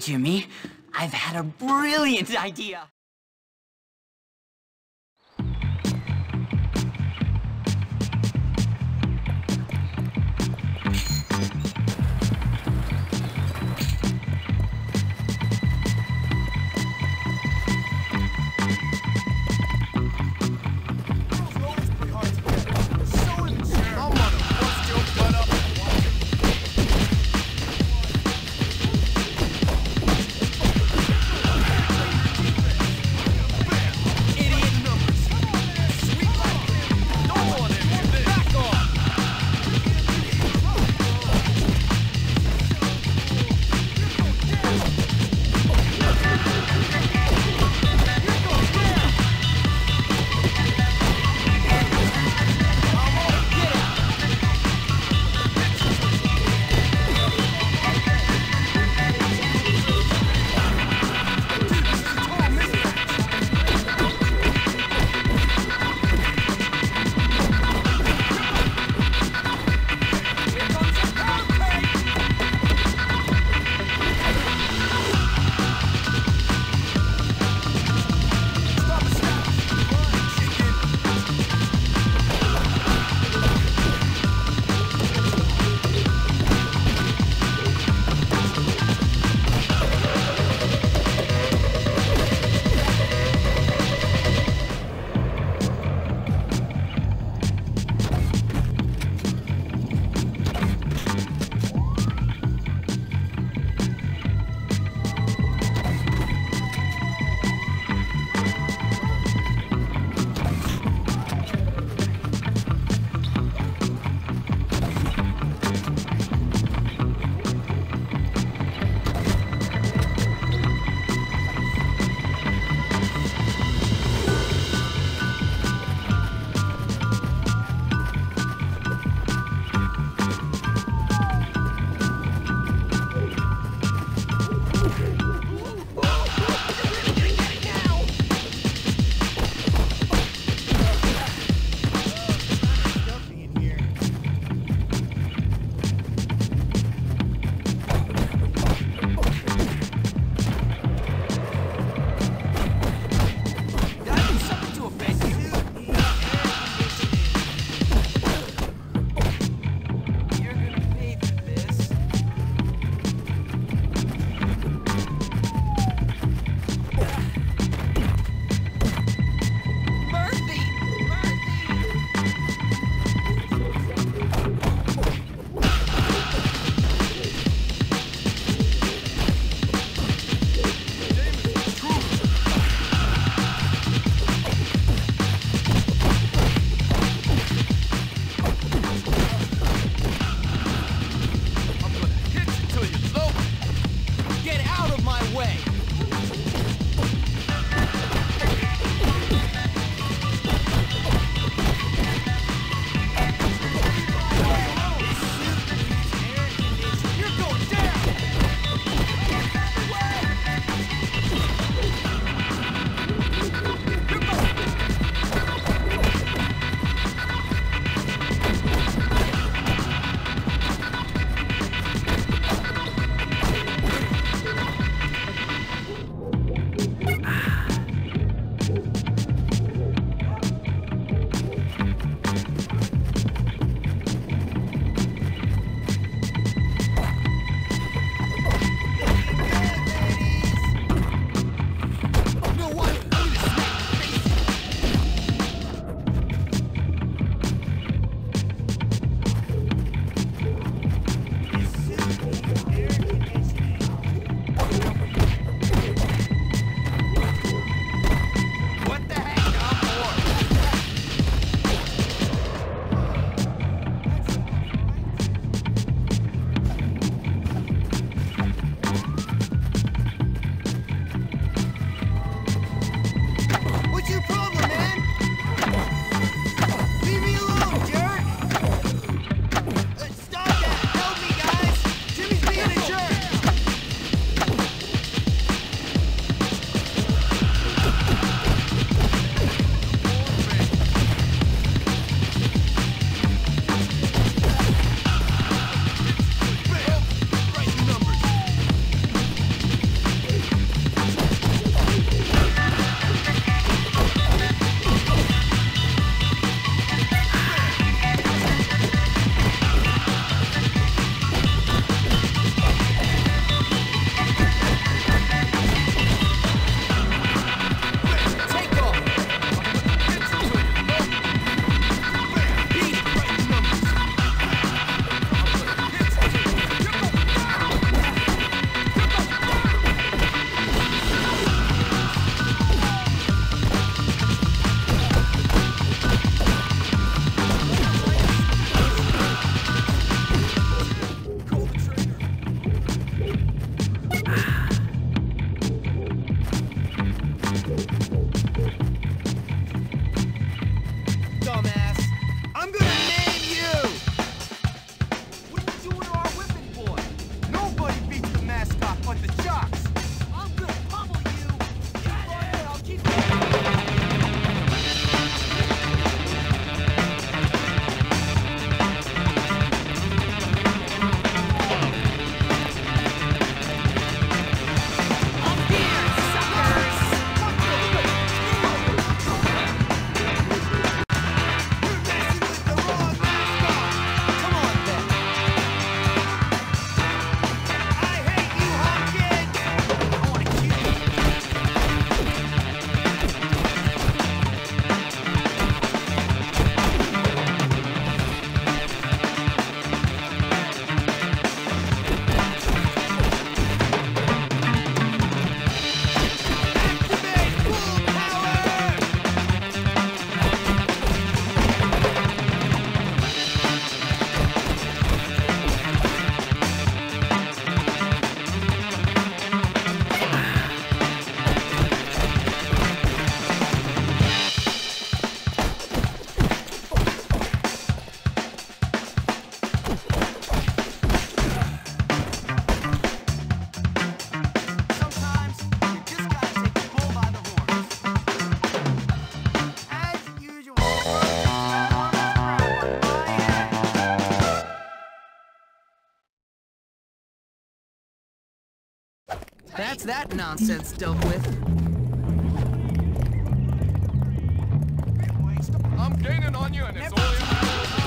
Jimmy. I've had a brilliant idea. problem. That's that nonsense dealt with. I'm gaining on you and it's all